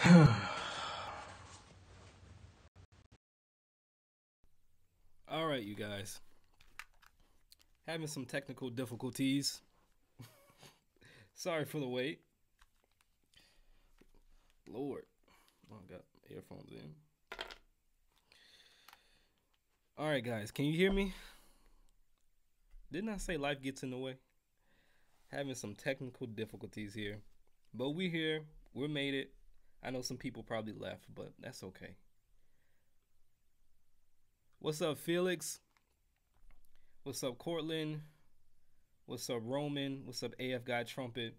All right, you guys. Having some technical difficulties. Sorry for the wait. Lord. Oh, I got earphones in. All right, guys. Can you hear me? Didn't I say life gets in the way? Having some technical difficulties here. But we here. We made it. I know some people probably left, but that's okay. What's up, Felix? What's up, Cortland? What's up, Roman? What's up, AF Guy Trumpet?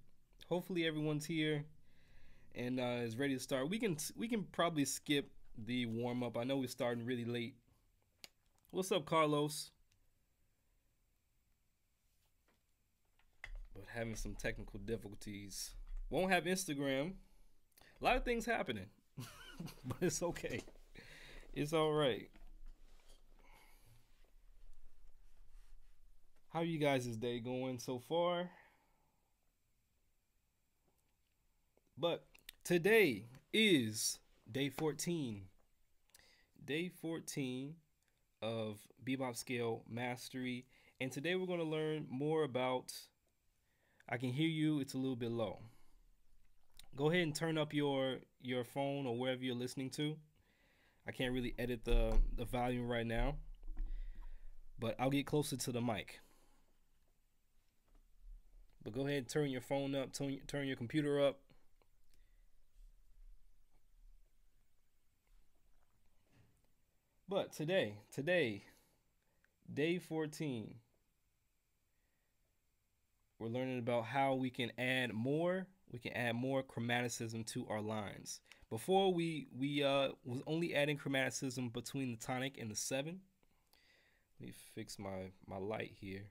Hopefully everyone's here and uh, is ready to start. We can we can probably skip the warm up. I know we're starting really late. What's up, Carlos? But having some technical difficulties. Won't have Instagram. A lot of things happening, but it's okay. It's all right. How you guys' day going so far? But today is day 14. Day 14 of Bebop Scale Mastery. And today we're going to learn more about I can hear you, it's a little bit low. Go ahead and turn up your your phone or wherever you're listening to. I can't really edit the the volume right now. But I'll get closer to the mic. But go ahead and turn your phone up, turn, turn your computer up. But today, today, day 14, we're learning about how we can add more, we can add more chromaticism to our lines. Before we we uh was only adding chromaticism between the tonic and the 7. Let me fix my my light here.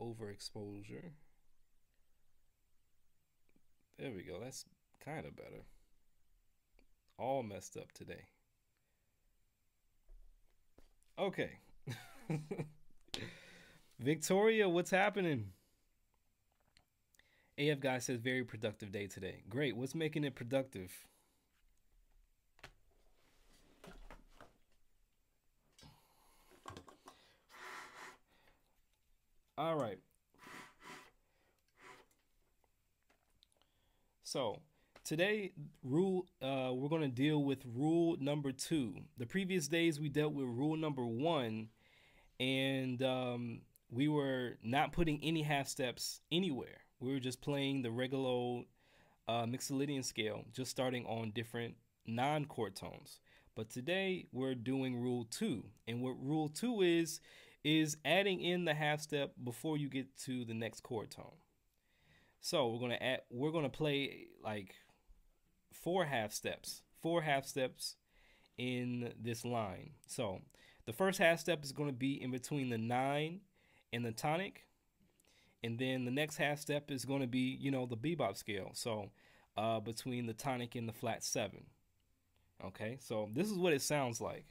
Overexposure. There we go. That's kind of better. All messed up today. Okay. Victoria, what's happening? AF guy says very productive day today. Great. What's making it productive? All right. So today, rule uh, we're going to deal with rule number two. The previous days we dealt with rule number one, and um, we were not putting any half steps anywhere. We were just playing the regular uh, Mixolydian scale, just starting on different non-chord tones. But today we're doing rule two, and what rule two is is adding in the half step before you get to the next chord tone. So we're gonna add, we're gonna play like four half steps, four half steps in this line. So the first half step is gonna be in between the nine and the tonic, and then the next half step is gonna be you know the bebop scale. So uh, between the tonic and the flat seven. Okay, so this is what it sounds like.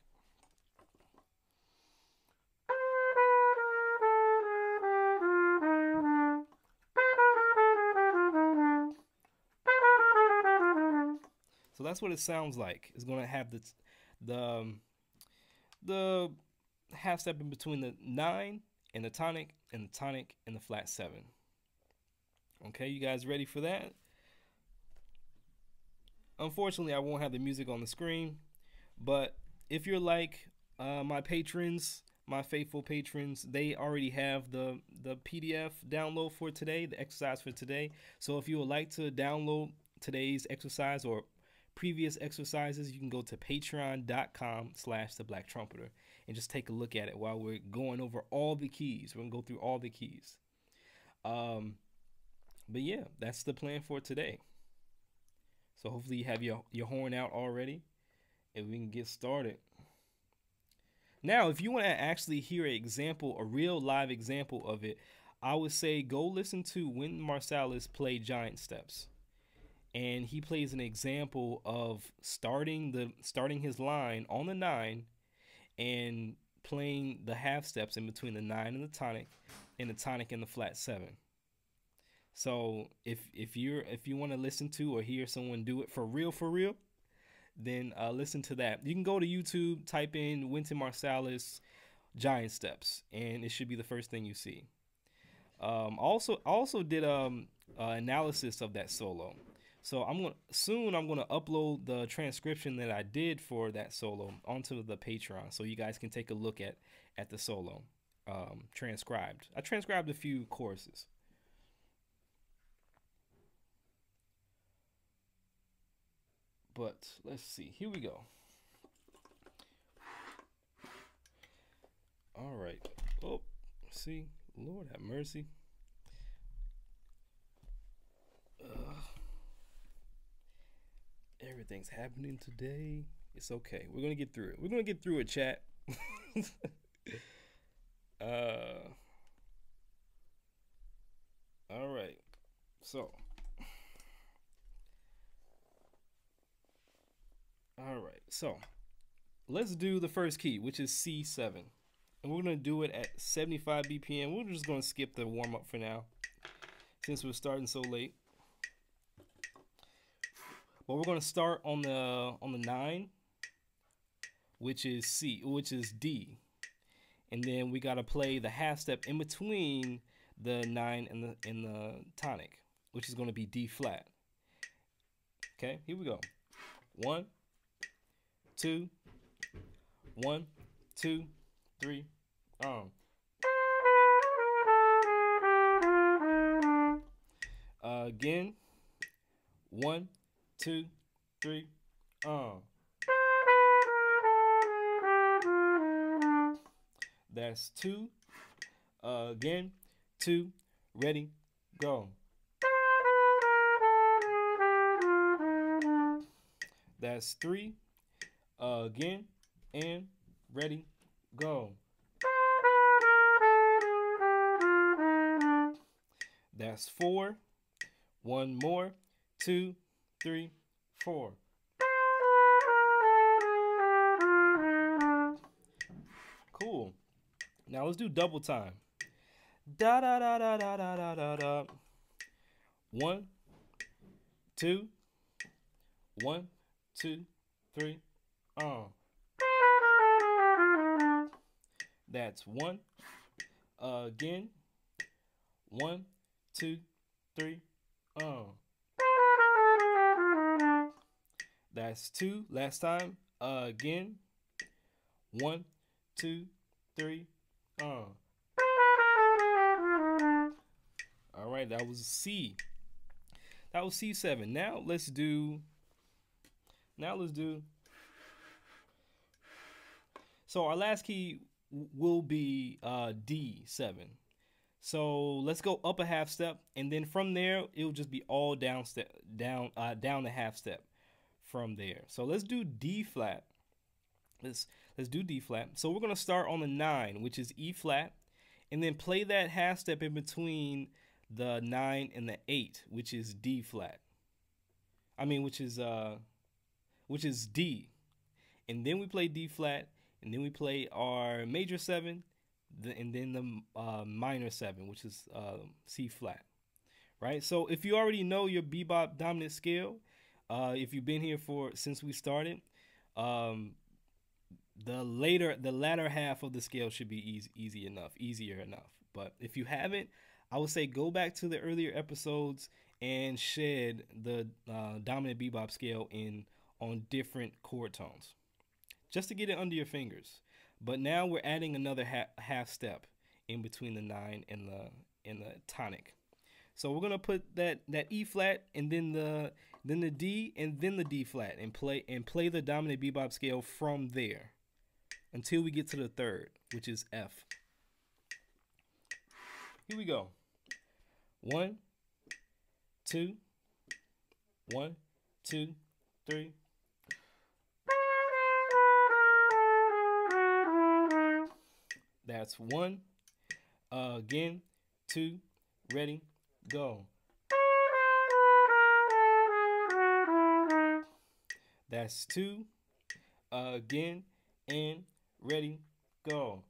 So that's what it sounds like. It's going to have the the um, the half step in between the nine and the tonic and the tonic and the flat seven. Okay, you guys ready for that? Unfortunately, I won't have the music on the screen, but if you're like uh, my patrons, my faithful patrons, they already have the the PDF download for today, the exercise for today. So if you would like to download today's exercise or previous exercises, you can go to patreon.com slash the black trumpeter and just take a look at it while we're going over all the keys. We're gonna go through all the keys. Um, but yeah, that's the plan for today. So hopefully you have your, your horn out already and we can get started. Now, if you want to actually hear an example, a real live example of it, I would say go listen to Wynton Marsalis play Giant Steps and he plays an example of starting the starting his line on the nine and playing the half steps in between the nine and the tonic and the tonic and the flat seven. So if if you're if you want to listen to or hear someone do it for real for real, then uh, listen to that. You can go to YouTube, type in Wynton Marsalis giant steps, and it should be the first thing you see. Um, also, also did um uh, analysis of that solo. So I'm gonna soon I'm gonna upload the transcription that I did for that solo onto the Patreon, so you guys can take a look at at the solo um, transcribed. I transcribed a few courses. But let's see. Here we go. All right. Oh, see, Lord have mercy. Everything's happening today. It's okay. We're gonna get through it. We're gonna get through it, chat. uh. All right. So. All right. So, let's do the first key, which is C7. And we're to do it at 75 BPM. We're just to skip the warm up for now since we're starting so late. But we're gonna start on the on the nine, which is C, which is D, and then we gotta play the half step in between the nine and the in the tonic, which is gonna be D flat. Okay, here we go. One, two, one, two, three. Um. Uh, again. One, two, three, uh. That's two. Uh, again, two, ready, go. That's three. Uh, again, and ready, go. That's four. One more, two, three, four. Cool. Now let's do double time. Da da da da da da da da da. One, two, one, two, three. Uh. That's one. Again. One, two, three. Uh. That's two. Last time. Uh, again. One, two, three. Uh. All right, that was C. That was C7. Now let's do. Now let's do. So our last key will be uh, D7. So let's go up a half step, and then from there it'll just be all down step down uh, down the half step from there. So let's do D flat. Let's let's do D flat. So we're gonna start on the nine, which is E flat, and then play that half step in between the nine and the eight, which is D flat. I mean, which is uh, which is D, and then we play D flat, and then we play our major seven, and then the uh, minor seven, which is uh, C flat. Right. So if you already know your bebop dominant scale, uh, if you've been here for since we started, um, the later the latter half of the scale should be easy, easy enough, easier enough. But if you haven't, I would say go back to the earlier episodes and shed the uh, dominant bebop scale in on different chord tones, just to get it under your fingers. But now we're adding another ha half step in between the nine and the and the tonic. So we're gonna put that that E flat and then the then the D and then the D flat and play and play the dominant bebop scale from there until we get to the third, which is F. Here we go. One, two, one, two, three. That's one. Uh, again, two, ready, go. That's two. Again, and ready, go.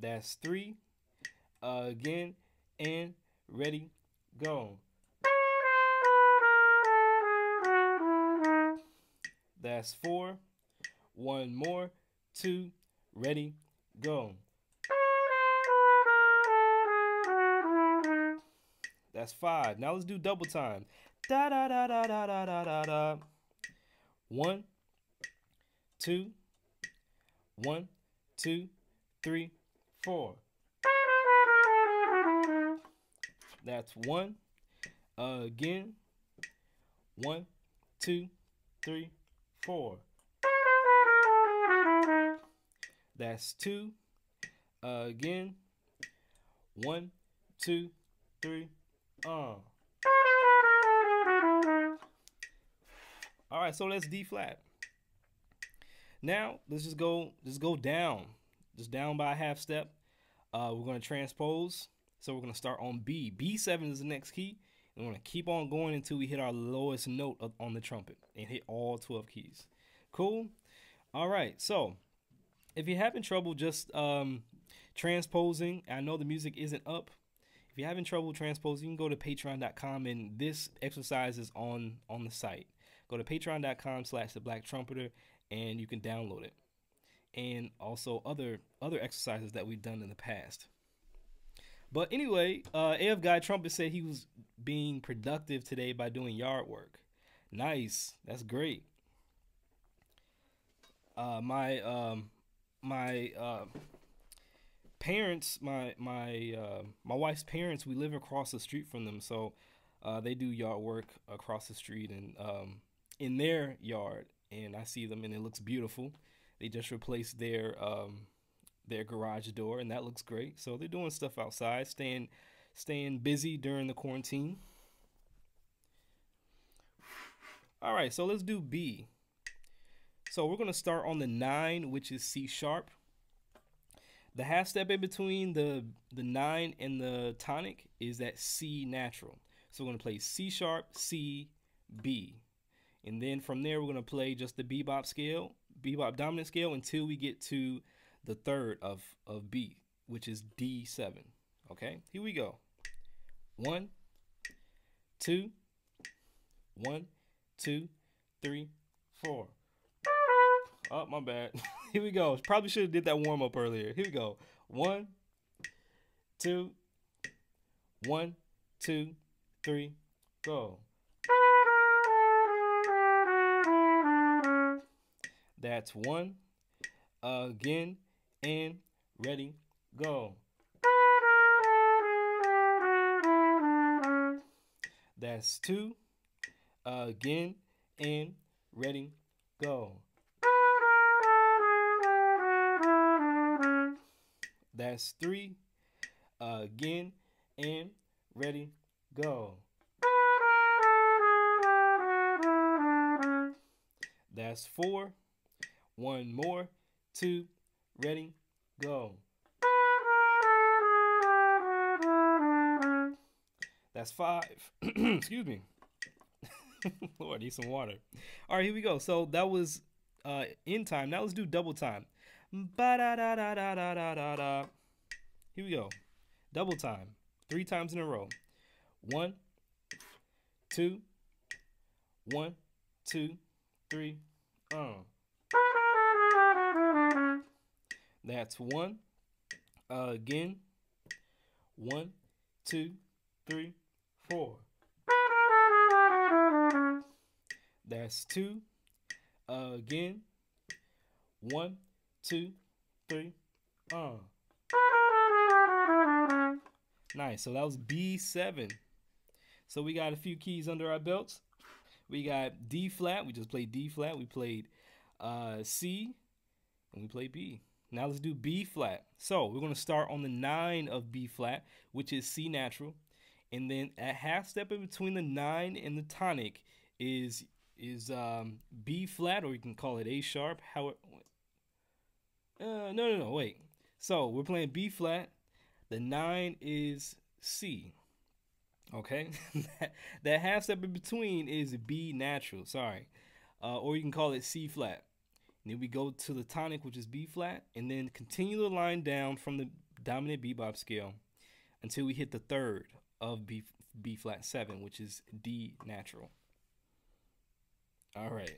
That's three. Again, and ready, go. That's four. One more, two, ready, go. That's five. Now let's do double time. Da da da da da da da da da. One, two, one, two, three, four. That's one. Uh, again. One, two, three, four. That's two. Uh, again. One, two, three, uh. All right, so let's D flat. Now let's just go, just go down, just down by a half step. Uh, we're gonna transpose. So we're gonna start on B. B7 is the next key. And we're gonna keep on going until we hit our lowest note on the trumpet and hit all 12 keys. Cool. All right. So if you're having trouble just um, transposing, I know the music isn't up, if you're having trouble transposing, you can go to patreon.com and this exercise is on on the site. Go to patreon.com slash the black trumpeter and you can download it. And also other other exercises that we've done in the past. But anyway, uh, AF Guy Trumpet said he was being productive today by doing yard work. Nice. That's great. Uh, my um, my uh, parents, my my uh, my wife's parents, we live across the street from them, so uh, they do yard work across the street and um, in their yard, and I see them and it looks beautiful. They just replaced their um, their garage door, and that looks great. So they're doing stuff outside, staying staying busy during the quarantine. All right, so let's do B. So we're gonna start on the nine, which is C sharp. The half step in between the the nine and the tonic is that C natural. So we're gonna play C sharp, C, B. And then from there we're gonna play just the bebop scale, bebop dominant scale until we get to the third of, of B, which is D7. Okay, here we go. One, two, one, two, three, four. Oh, my bad. Here we go. Probably should have did that warm up earlier. Here we go. One, two, one, two, three, go. That's one. Again, and ready, go. That's two. Again, and ready, go. That's three. Again, and ready, go. That's four. One more, two, ready, go. That's five. Excuse me. Lord, need some water. All right, here we go. So that was uh, in time. Now let's do double time. Ba da da da da da da da. Here we go. Double time. Three times in a row. One, two, one, two, three. Uh. That's one. Uh, again. One, two, three, four. That's two. Uh, again. One, two, three. Uh. Nice. So that was B7. So we got a few keys under our belts. We got D flat. We just played D flat. We played uh, C. And we played B. Now let's do B flat. So we're going to start on the 9 of B flat, which is C natural. And then a half step in between the 9 and the tonic is is um, B flat, or you can call it A sharp. How? Uh, no, no, no. Wait. So we're playing B flat. The 9 is C. Okay, that, that half step in between is B natural. Sorry, uh, or you can call it C flat. And then we go to the tonic, which is B flat, and then continue the line down from the dominant bebop scale until we hit the third of B B flat seven, which is D natural. All right,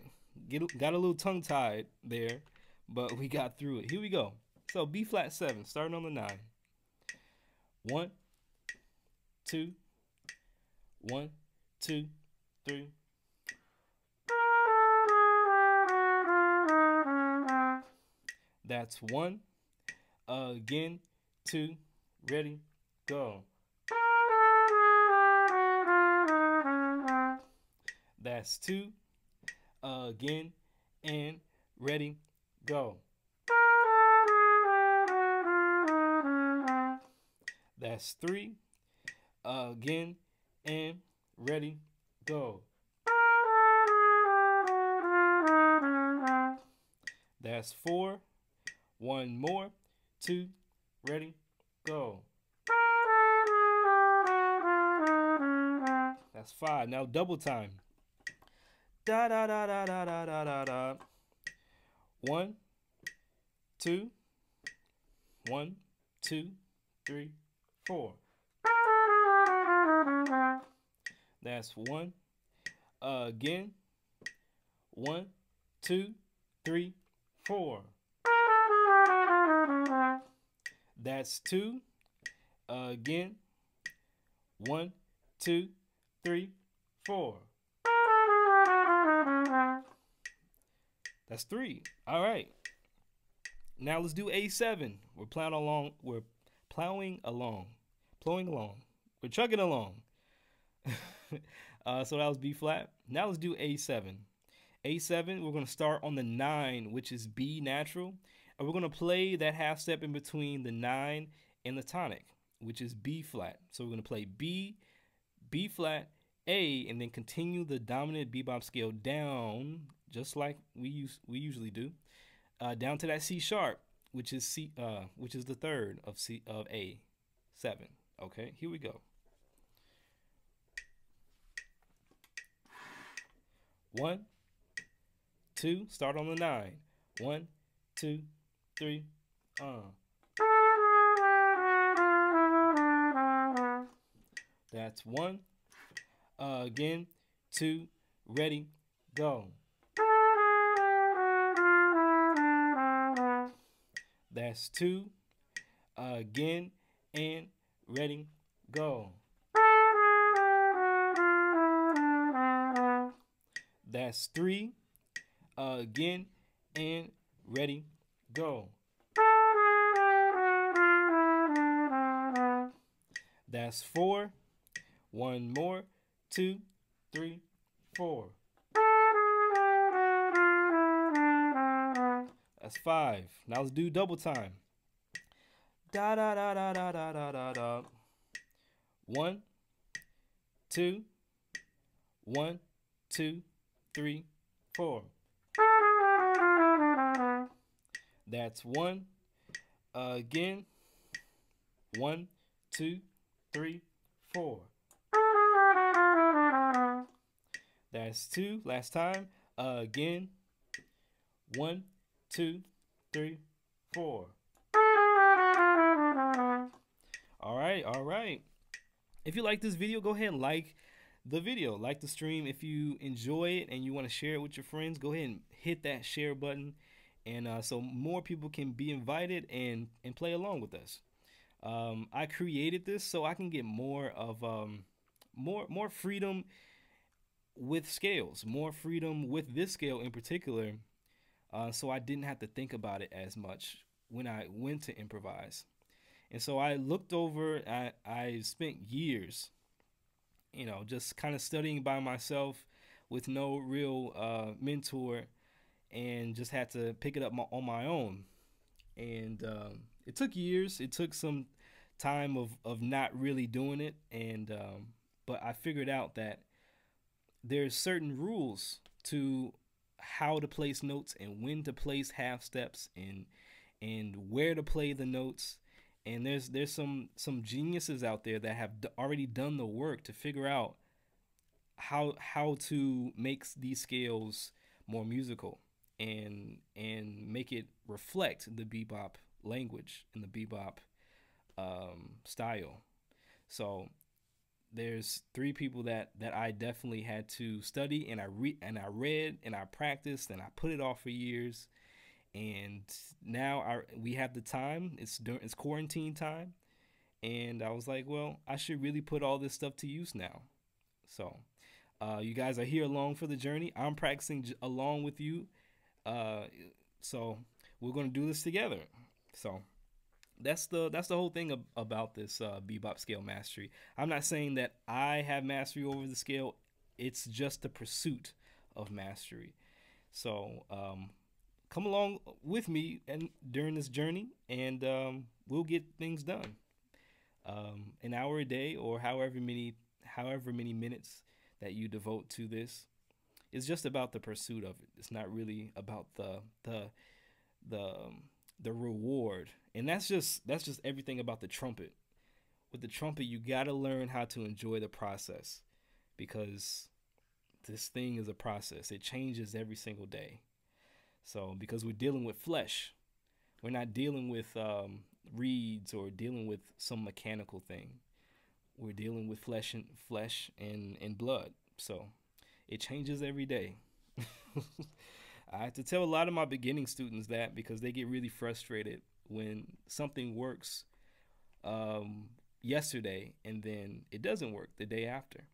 get got a little tongue tied there, but we got through it. Here we go. So B flat seven, starting on the nine. One, two, one, two, three. That's one. Uh, again, two, ready, go. That's two. Uh, again, and ready, go. That's three. Again, and ready, go. That's four. One more, two, ready, go. That's five. Now double time. Da da da da da da da da. One, two, one, two, three, four. That's one. Uh, again. One, two, three, four. That's two. Uh, again. One, two, three, four. That's three. All right. Now let's do A7. We're plowing along. We're plowing along. Plowing along. We're chugging along. uh, so that was B flat. Now let's do A7. A7, we're going to start on the 9, which is B natural. And we're going to play that half step in between the 9 and the tonic, which is B flat. So we're going to play B, B flat, A, and then continue the dominant bebop scale down, just like we use we usually do, uh, down to that C sharp, which is C, uh, which is the third of C of A, seven. Okay, here we go. One, two, start on the nine. One, two, three, uh. That's one. Uh, again, two, ready, go. That's two. Again, and ready, go. That's three. Again, and ready, go. That's four. One more. Two, three, four. That's five. Now let's do double time. Da da da da da da da da da. One, two, one, two, three, four. That's one. Again. One, two, three, four. That's two. Last time. Again. One, two, three, four. All right, all right. If you like this video, go ahead and like the video, like the stream. If you enjoy it and you want to share it with your friends, go ahead and hit that share button, and uh, so more people can be invited and and play along with us. Um, I created this so I can get more of um, more more freedom with scales, more freedom with this scale in particular. Uh, so I didn't have to think about it as much when I went to improvise. And so I looked over, I, I spent years, you know, just kind of studying by myself with no real uh, mentor and just had to pick it up my, on my own. And um, it took years, it took some time of, of not really doing it. And, um, but I figured out that there's certain rules to how to place notes and when to place half steps and and where to play the notes and there's there's some some geniuses out there that have d- already done the work to figure out how how to make these scales more musical and and make it reflect the bebop language and the bebop um, style. So there's three people that that I definitely had to study and I read and I read and I practiced and I put it off for years. And now I we have the time. It's during it's quarantine time. And I was like well I should really put all this stuff to use now. So uh, you guys are here along for the journey. I'm practicing j- along with you. Uh, so we're gonna do this together. So that's the that's the whole thing ab- about this uh, bebop scale mastery. I'm not saying that I have mastery over the scale. It's just the pursuit of mastery. So um, come along with me and during this journey, and um, we'll get things done. Um, an hour a day, or however many however many minutes that you devote to this, is just about the pursuit of it. It's not really about the the the um, the reward. And that's just that's just everything about the trumpet. With the trumpet you got to learn how to enjoy the process because this thing is a process. It changes every single day. So because we're dealing with flesh. We're not dealing with um, reeds or dealing with some mechanical thing. We're dealing with flesh and flesh and, and blood. So it changes every day I have to tell a lot of my beginning students that because they get really frustrated when something works um, yesterday and then it doesn't work the day after.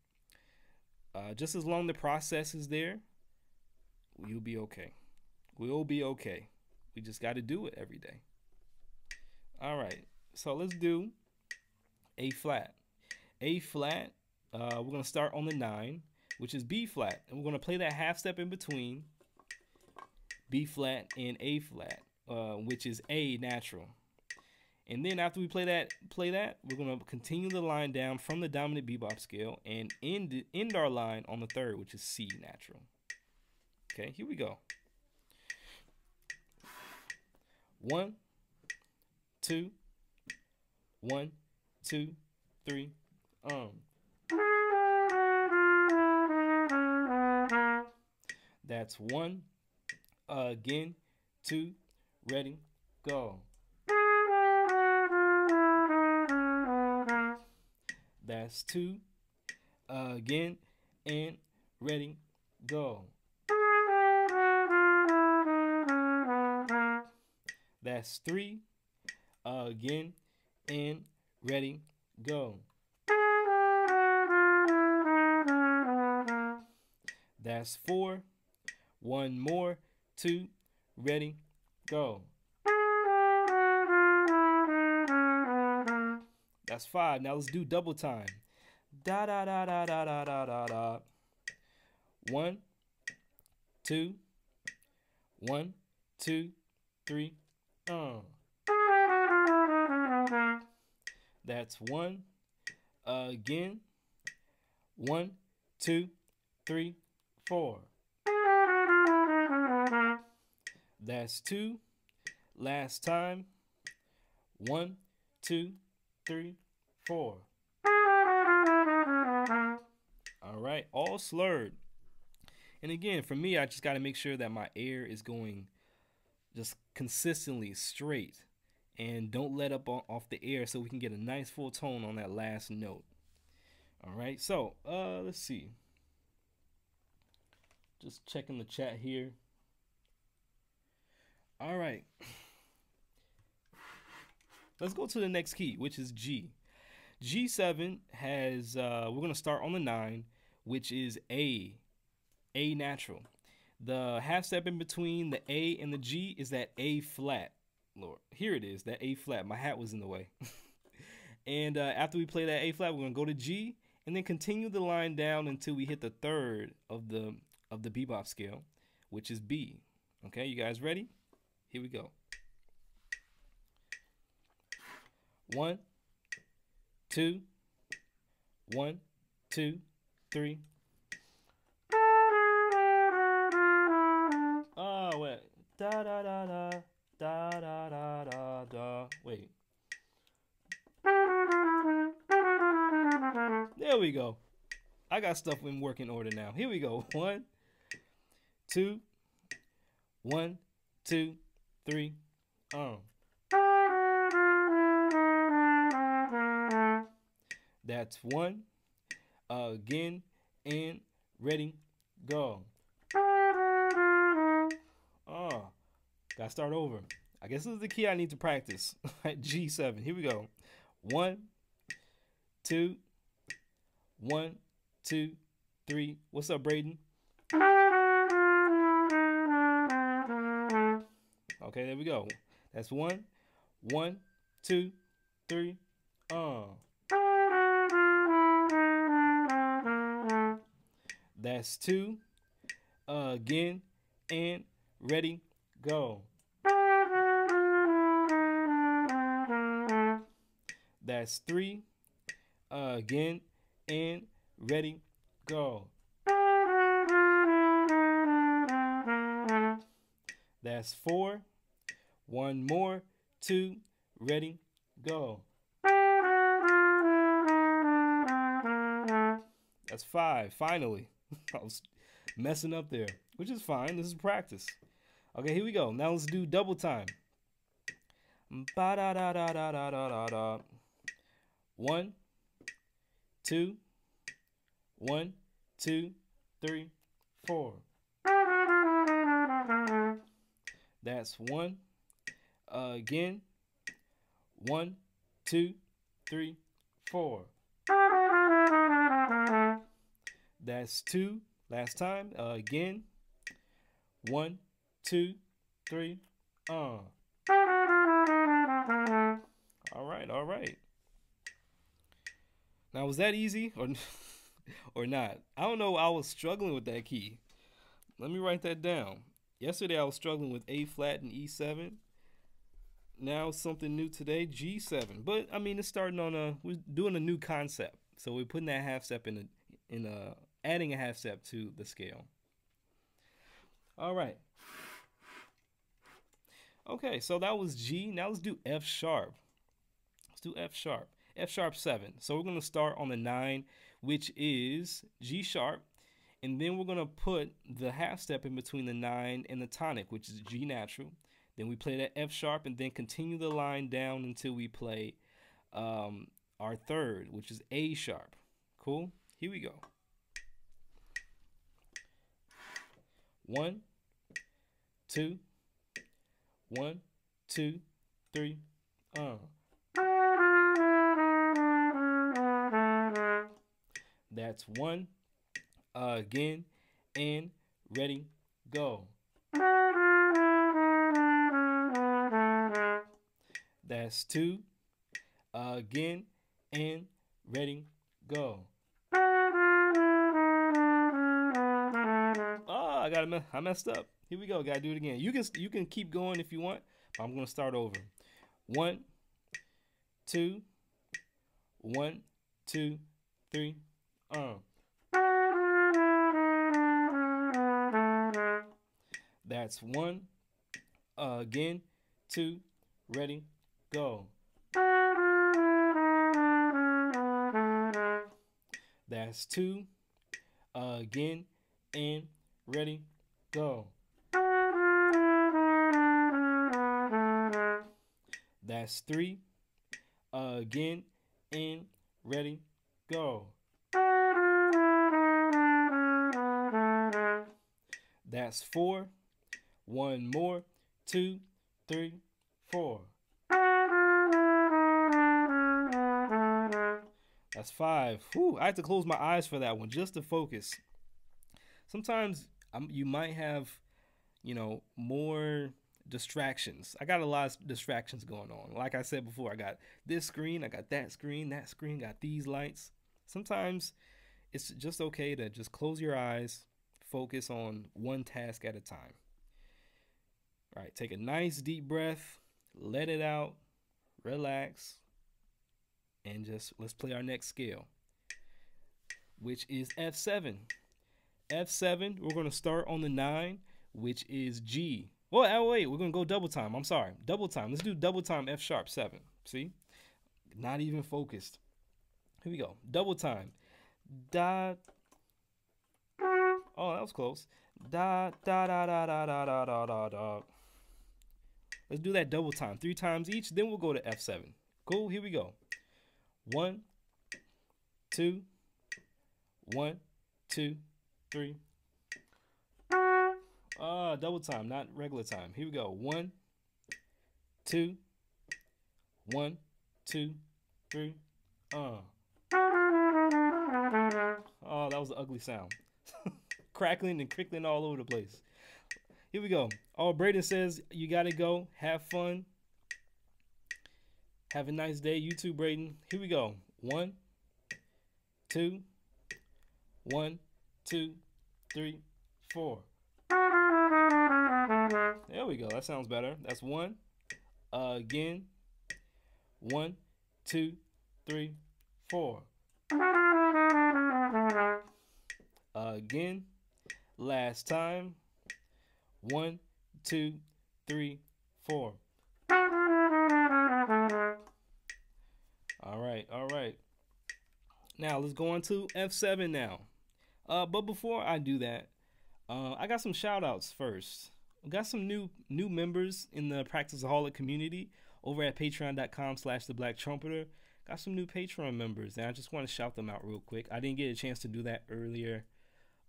Uh, just as long the process is there, you'll be okay. We'll be okay. We just got to do it every day. All right, so let's do A flat. A flat, uh, we're going to start on the 9, which is B flat. And we're going to play that half step in between B flat and A flat, uh, which is A natural. And then after we play that, play that, we're gonna continue the line down from the dominant bebop scale and end end our line on the third, which is C natural. Okay, here we go. One, two, one, two, three, um. That's one, again, two, ready, go. That's two, again, and ready, go. That's three, again, and ready, go. That's four, one more, two, ready, go. That's five. Now let's do double time. Da da da da da da da da da. One, two, one, two, three. Uh. That's one. again. One, two, three, four. That's two. Last time. One, two, three, four. All right, all slurred. And again, for me, I just got to make sure that my air is going just consistently straight and don't let up on, off the air so we can get a nice full tone on that last note. All right, so uh, let's see. Just checking the chat here. All right. Let's go to the next key, which is G. G7 has, uh, we're going to start on the 9, which is A, A natural. The half step in between the A and the G is that A flat. Lord, here it is, that A flat. My hat was in the way. and uh, after we play that A flat, we're going to go to G and then continue the line down until we hit the third of the of the bebop scale, which is B. Okay, you guys ready? Here we go. One, two, one, two, three. Oh, wait. Da da da da. Da da da da da. Wait. There we go. I got stuff in working order now. Here we go. One, two, one, two three. Um. That's one. Again and ready, go. Oh, gotta start over. I guess this is the key I need to practice. G7. Here we go. One, two, one, two, three. What's up, Braden? Okay, there we go. That's one, one, two, three. Uh. That's two. Again and ready, go. That's three. Again and ready, go. That's four. One more, two, ready, go. That's five, finally. I was messing up there, which is fine. This is practice. Okay, here we go. Now let's do double time. Ba da da da da da da da. One, two, one, two, three, four. That's one. Uh, again. One, two, three, four. That's two. Last time. Uh, again. One, two, three. Uh. All right, all right. Now was that easy or or not? I don't know. I was struggling with that key. Let me write that down. Yesterday I was struggling with A flat and E7. Now something new today, G7. But I mean, it's starting on a we're doing a new concept. So we're putting that half step in a in a adding a half step to the scale. All right. Okay, so that was G. Now let's do F sharp. Let's do F sharp. F sharp 7. So we're going to start on the 9, which is G sharp. And then we're going to put the half step in between the 9 and the tonic, which is G natural. Then we play that F sharp and then continue the line down until we play um, our third, which is A sharp. Cool? Here we go. One, two, one, two, three, uh. That's one. Again, and ready, go. That's two. Again, and ready, go. Oh, I got I messed up. Here we go. Gotta do it again. You can you can keep going if you want. I'm gonna start over. One, two, one, two, three. Uh. That's one. Again, two, ready, go. That's two. Again, and ready, go. That's three. Again, and ready, go. That's four. One more. Two, three, four. That's five. Whew, I had to close my eyes for that one just to focus. Sometimes you might have, you know, more distractions. I got a lot of distractions going on. Like I said before, I got this screen, I got that screen, that screen, got these lights. Sometimes it's just okay to just close your eyes, focus on one task at a time. All right, take a nice deep breath, let it out, relax, and just let's play our next scale, which is F7. F7, we're going to start on the 9, which is G. Well, oh, wait, we're going to go double time. I'm sorry. Double time. Let's do double time F sharp 7. See? Not even focused. Here we go. Double time. Da. Oh, that was close. Da da da da da da da da da da. Let's do that double time. Three times each. Then we'll go to F7. Cool. Here we go. One, two, one, two, three. Uh, double time, not regular time. Here we go. One, two, one, two, three. Uh. Oh, that was an ugly sound. Crackling and crickling all over the place. Here we go. Oh, Braden says you gotta go. Have fun. Have a nice day. You too, Braden. Here we go. One, two, one, two, three, four. There we go. That sounds better. That's one. Uh, again. One, two, three, four. Again. Last time. One, two, three, four. Right, all right. Now let's go on to F7 now. Uh, but before I do that, uh, I got some shout outs first. Got some new new members in the Practice Practiceaholic community over at patreon.com slash the black trumpeter. Got some new Patreon members, and I just want to shout them out real quick. I didn't get a chance to do that earlier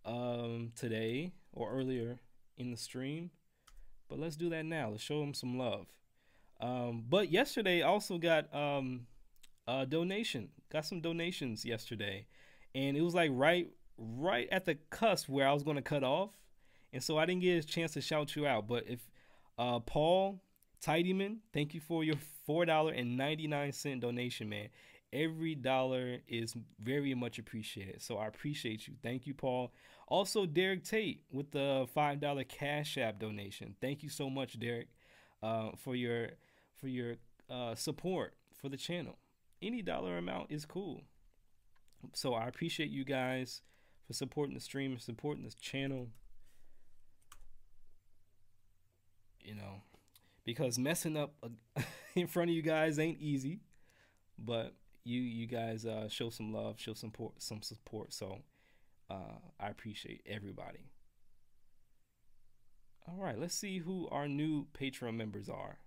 um, today or earlier in the stream, but let's do that now. Let's show them some love. Um, but yesterday also got um, a donation. Got some donations yesterday, and it was like right right at the cusp where I was going to cut off, and so I didn't get a chance to shout you out. But if uh, Paul Tidyman, thank you for your four dollar and ninety nine cent donation, man. Every dollar is very much appreciated. So I appreciate you. Thank you, Paul. Also, Derek Tate with the five dollar Cash App donation. Thank you so much, Derek, uh, for your for your uh, support for the channel. Any dollar amount is cool. So I appreciate you guys for supporting the stream and supporting this channel. You know, because messing up in front of you guys ain't easy, but you you guys uh, show some love, show some support, some support. So uh, I appreciate everybody. All right, let's see who our new Patreon members are.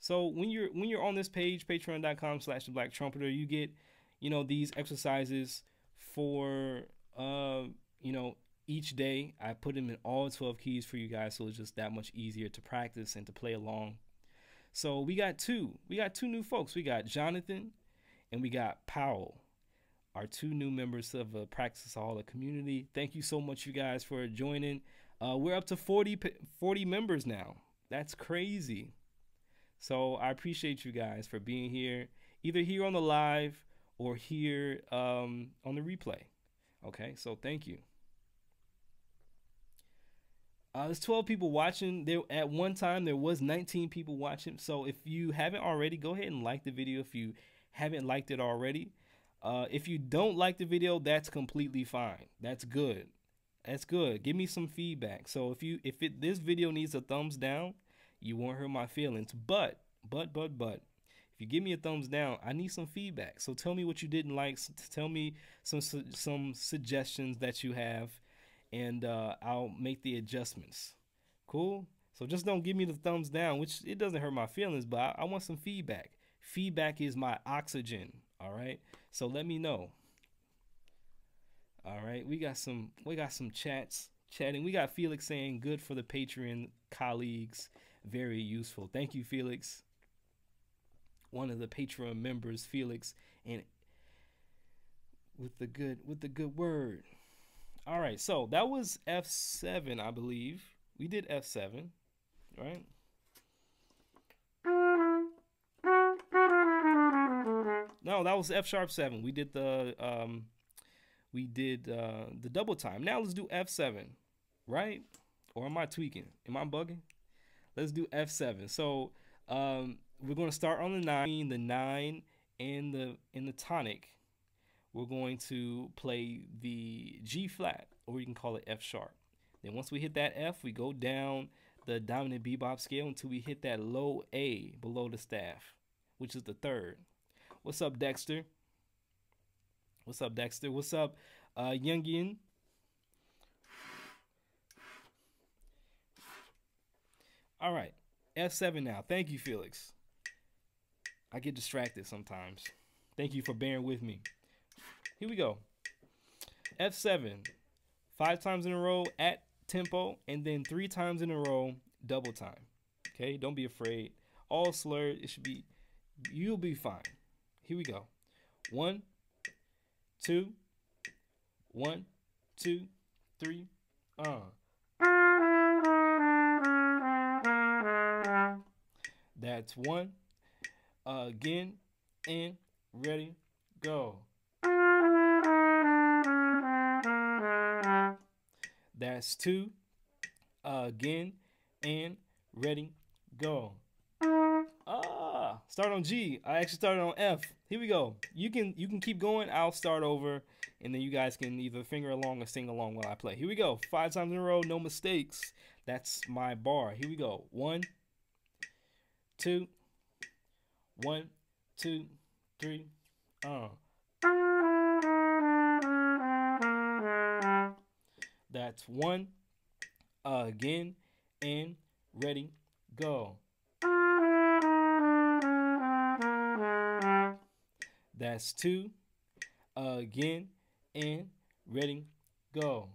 So when you're when you're on this page, patreon.com slash the black trumpeter, you get, you know, these exercises for uh, you know, each day. I put them in all 12 keys for you guys, so it's just that much easier to practice and to play along. So we got two. We got two new folks. We got Jonathan and we got Powell, our two new members of the Practiceaholic community. Thank you so much, you guys, for joining. Uh, we're up to 40, 40 members now. That's crazy. So I appreciate you guys for being here, either here on the live or here um, on the replay. Okay, so thank you. Uh, there's 12 people watching. There at one time there was 19 people watching. So if you haven't already, go ahead and like the video. If you haven't liked it already, uh, if you don't like the video, that's completely fine. That's good. That's good. Give me some feedback. So if you if it this video needs a thumbs down, you won't hurt my feelings. But but but but if you give me a thumbs down, I need some feedback. So tell me what you didn't like. Tell me some some suggestions that you have and uh, I'll make the adjustments. Cool? So just don't give me the thumbs down, which it doesn't hurt my feelings, but I, I want some feedback. Feedback is my oxygen. All right. So let me know. All right. We got some we got some chats chatting. We got Felix saying good for the Patreon colleagues. Very useful. Thank you, Felix. One of the Patreon members, Felix, and with the good with the good word. All right, so that was F7, I believe. We did F7, right? No, that was F sharp 7. We did the um we did uh the double time. Now let's do F7, right? Or am I tweaking? Am I bugging? Let's do F7. So, um we're going to start on the 9, the 9 and the in the tonic we're going to play the G flat, or you can call it F sharp. Then once we hit that F, we go down the dominant bebop scale until we hit that low A below the staff, which is the third. What's up, Dexter? What's up, Dexter? What's up, uh, Youngian? All right, F7 now. Thank you, Felix. I get distracted sometimes. Thank you for bearing with me. Here we go. F7, five times in a row at tempo, and then three times in a row, double time. Okay, don't be afraid. All slurred, it should be, you'll be fine. Here we go. One, two, one, two, three, uh. That's one. Again, and ready, go. That's two. Again, and ready, go. Ah, start on G. I actually started on F. Here we go. You can you can keep going. I'll start over, and then you guys can either finger along or sing along while I play. Here we go. Five times in a row, no mistakes. That's my bar. Here we go. One, two, one, two, three. Uh. That's one. Again, and ready, go. That's two. Again, and ready, go.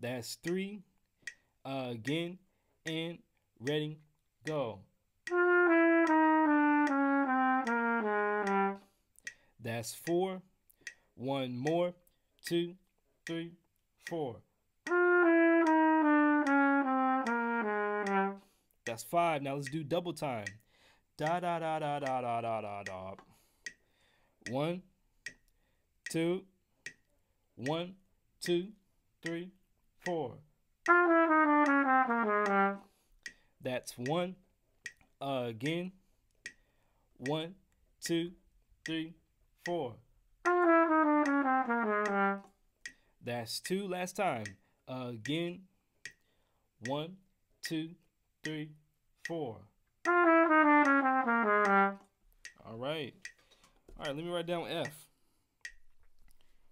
That's three. Again, and ready, go. That's four. One more. Two, three, four. That's five. Now let's do double time. Da da da da da da da da da. One, two, one, two, three, four. That's one. Again. One, two, three, four. That's two last time. Again. One, two, three, four. All right. All right, let me write down F.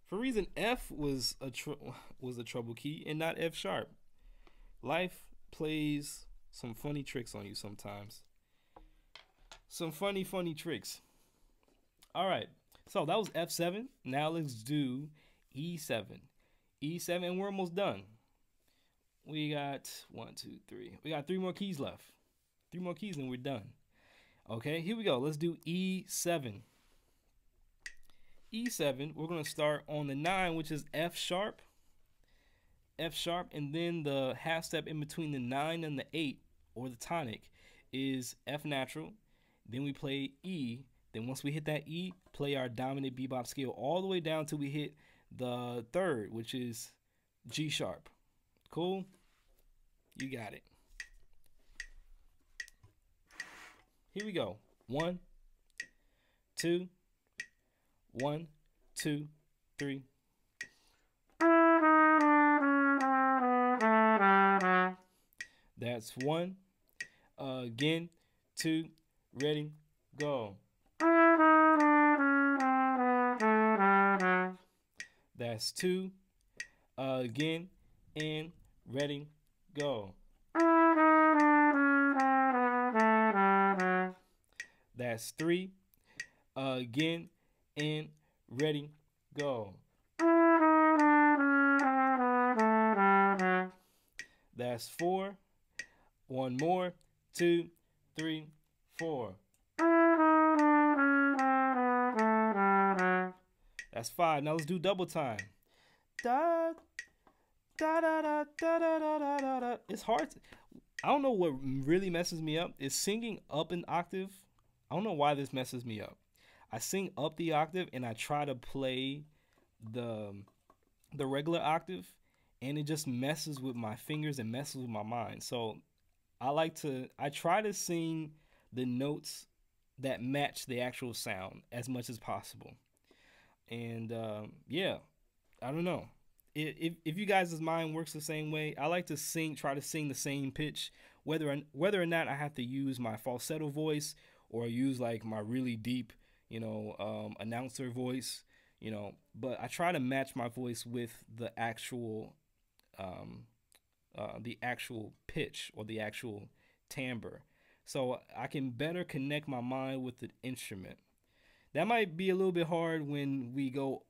For reason F was a was a trouble key and not F sharp. Life plays some funny tricks on you sometimes. Some funny, funny tricks. All right. So that was F7. Now let's do E7. E7, and we're almost done. We got one, two, three. We got three more keys left. Three more keys and we're done. Okay, here we go. Let's do E7. E7, we're going to start on the 9, which is F sharp. F sharp, and then the half step in between the 9 and the 8, or the tonic, is F natural. Then we play E. Then once we hit that E, play our dominant bebop scale all the way down till we hit the third, which is G sharp. Cool? You got it. Here we go. One, two, one, two, three. That's one. Uh, again, two, ready, go. That's two. Uh, again, and ready, go. That's three. Uh, again, and ready, go. That's four. One more. Two, three, four. That's five. Now let's do double time. Da, da, da, da, da, da, da, da, da. It's hard. To, I don't know what really messes me up is singing up an octave. I don't know why this messes me up. I sing up the octave and I try to play the the regular octave and it just messes with my fingers and messes with my mind. So I like to I try to sing the notes that match the actual sound as much as possible. And um, yeah, I don't know if if you guys' mind works the same way, I like to sing, try to sing the same pitch, whether whether or not I have to use my falsetto voice or use like my really deep, you know, um, announcer voice, you know. But I try to match my voice with the actual, um, uh, the actual pitch or the actual timbre. so I can better connect my mind with the instrument. That might be a little bit hard when we go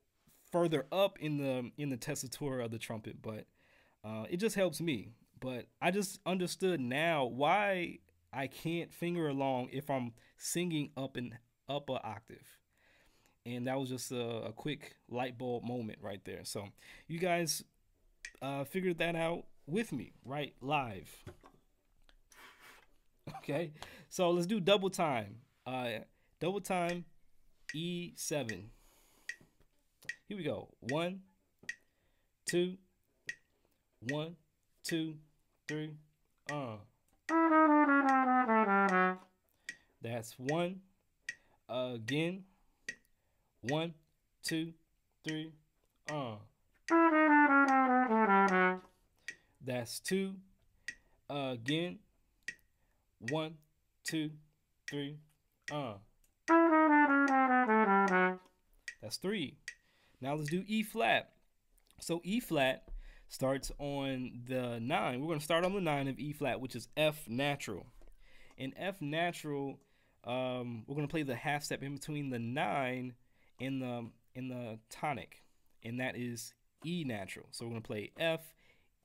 further up in the in the tessitura of the trumpet, but uh, it just helps me. But I just understood now why I can't finger along if I'm singing up and up a octave. And that was just a, a quick light bulb moment right there. So you guys uh, figured that out with me, right? Live. Okay, so let's do double time. Uh, double time E7. Here we go. One, two, one, two, three. Uh. That's one. Again. One, two, three. Uh. That's two. Again. One, two, three. Uh. That's three. Now let's do E flat. So E flat starts on the nine. We're going to start on the nine of E flat, which is F natural. In F natural, um, we're going to play the half step in between the nine and the in the tonic, and that is E natural. So we're going to play F,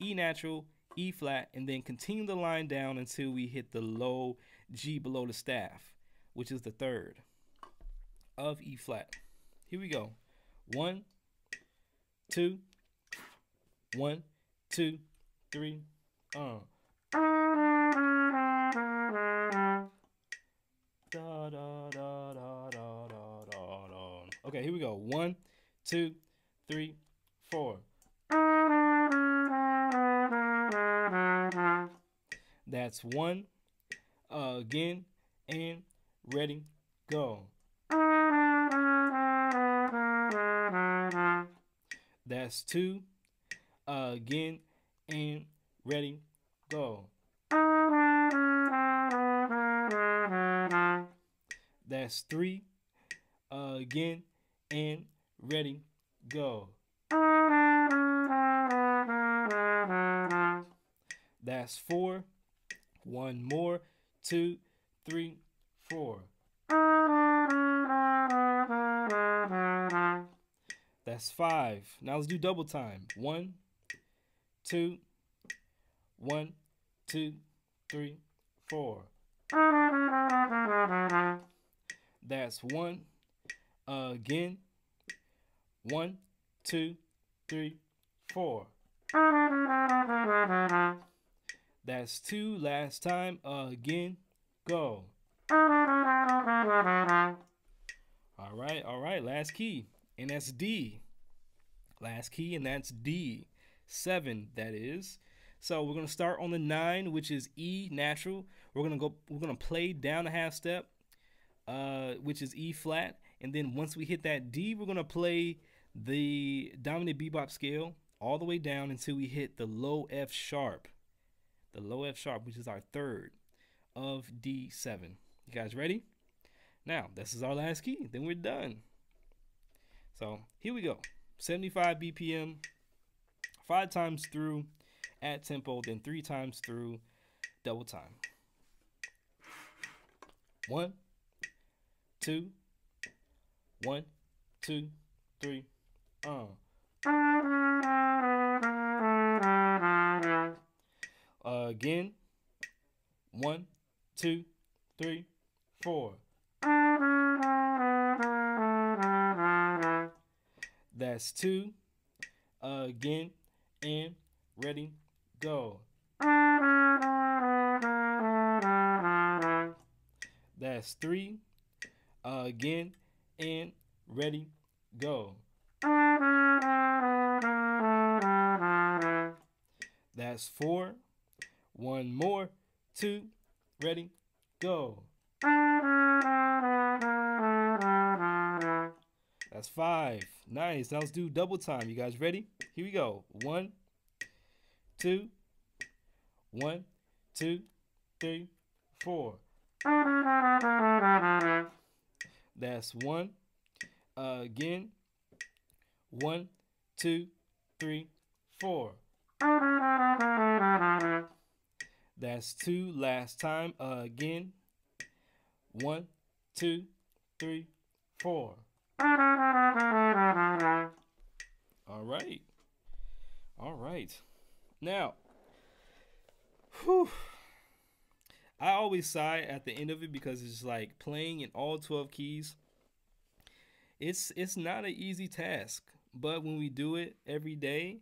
E natural, E flat, and then continue the line down until we hit the low G below the staff, which is the third of E flat. Here we go. One, two, one, two, three, uh. Okay, here we go. One, two, three, four. Mm-hmm. That's one. Again and ready, go. That's two. Again and ready, go. That's three. Again and ready, go. That's four. One more. Two, three, four. That's five. Now let's do double time. One, two, one, two, three, four. That's one. Again. One, two, three, four. That's two. Last time. Again. Go. All right, all right. Last key, and that's D. Last key, and that's D. Seven, that is. So we're gonna start on the nine, which is E natural. We're gonna go. We're gonna play down a half step, uh, which is E flat, and then once we hit that D, we're gonna play the dominant bebop scale all the way down until we hit the low F sharp. The low F sharp, which is our third of D7. You guys ready? Now, this is our last key. Then we're done. So here we go. 75 BPM, five times through at tempo, then three times through double time. One, two, one, two, three, uh. Again, one, two, three, four. That's two. Again, and ready, go. That's three. Again, and ready, go. That's four. One more. Two. Ready. Go. That's five. Nice. Now let's do double time. You guys ready? Here we go. One, two, one, two, three, four. That's one. Uh, again. One, two, three, four. That's two. Last time. Again. One, two, three, four. All right. All right. Now, whew, I always sigh at the end of it because it's like playing in all 12 keys. It's it's not an easy task, but when we do it every day,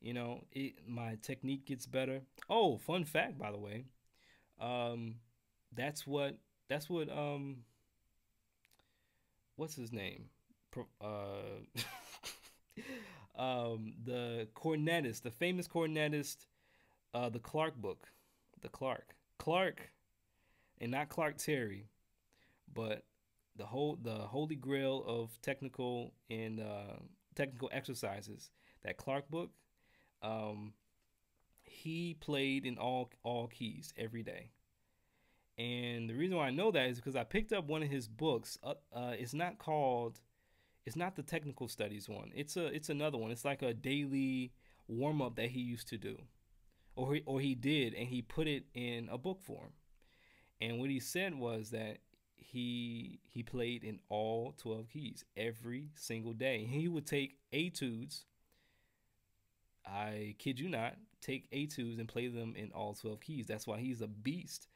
you know, it my technique gets better. Oh, fun fact by the way. Um that's what that's what um what's his name? Uh um, the cornetist, the famous cornetist, uh, the Clarke book, the Clarke, Clarke, and not Clark Terry, but the whole the holy grail of technical and uh, technical exercises. That Clarke book, um, he played in all all keys every day. And the reason why I know that is because I picked up one of his books. Uh, uh, it's not called it's not the technical studies one. It's a it's another one. It's like a daily warm up that he used to do, or he, or he did, and he put it in a book form. And what he said was that he he played in all 12 keys every single day. He would take etudes. I kid you not, take etudes and play them in all 12 keys. That's why he's a beast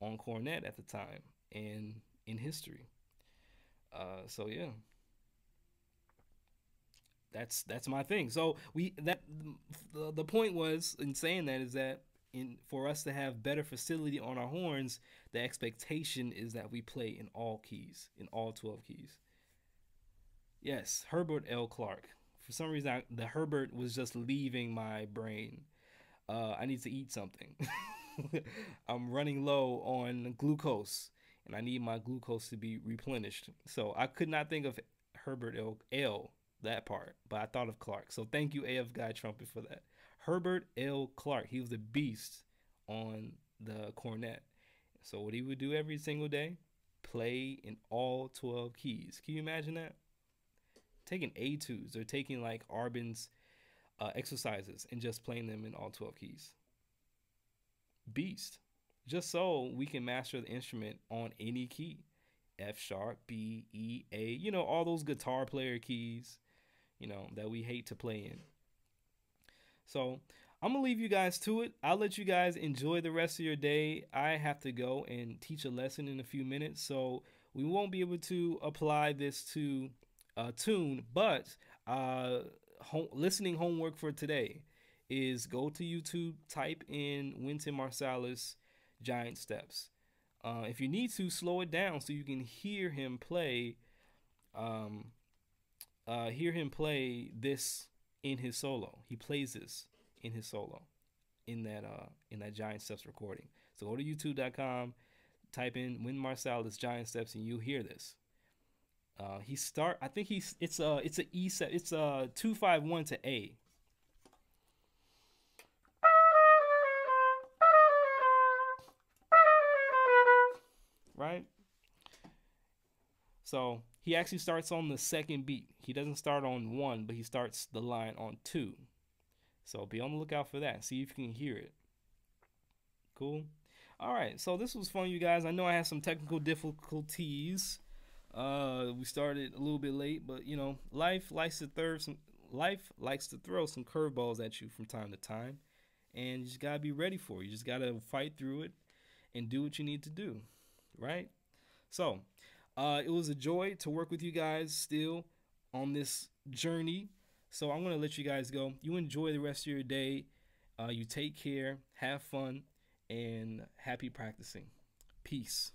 on cornet at the time and in history. Uh, so yeah that's that's my thing. So we that the, the point was in saying that is that in for us to have better facility on our horns, the expectation is that we play in all keys, in all 12 keys. Yes, Herbert L. Clarke. For some reason, I, the Herbert was just leaving my brain. Uh, I need to eat something. I'm running low on glucose, and I need my glucose to be replenished. So I could not think of Herbert L. L that part, but I thought of Clarke. So thank you, AF Guy Trumpet, for that. Herbert L. Clarke, he was a beast on the cornet. So what he would do every single day, play in all 12 keys. Can you imagine that? Taking etudes or taking like Arban's uh, exercises and just playing them in all 12 keys. Beast. Just so we can master the instrument on any key. F sharp, B, E, A, you know, all those guitar player keys you know, that we hate to play in. So I'm gonna leave you guys to it. I'll let you guys enjoy the rest of your day. I have to go and teach a lesson in a few minutes, so we won't be able to apply this to a tune. But uh, listening homework for today is go to YouTube, type in Wynton Marsalis Giant Steps. Uh, if you need to, slow it down so you can hear him play um, uh, hear him play this in his solo. He plays this in his solo in that uh in that Giant Steps recording. So go to youtube.com, type in Wynton Marsalis Giant Steps, and you'll hear this. Uh, he start. I think he's. It's a. It's a E set. It's a two five one to A. Right. So he actually starts on the second beat. He doesn't start on one, but he starts the line on two. So be on the lookout for that. See if you can hear it. Cool. All right. So this was fun, you guys. I know I had some technical difficulties. Uh, we started a little bit late, but you know, life likes to throw some life likes to throw some curveballs at you from time to time, and you just gotta be ready for it. You just gotta fight through it and do what you need to do, right? So uh, it was a joy to work with you guys still on this journey. So I'm to let you guys go. You enjoy the rest of your day. Uh, you take care, have fun, and happy practicing. Peace.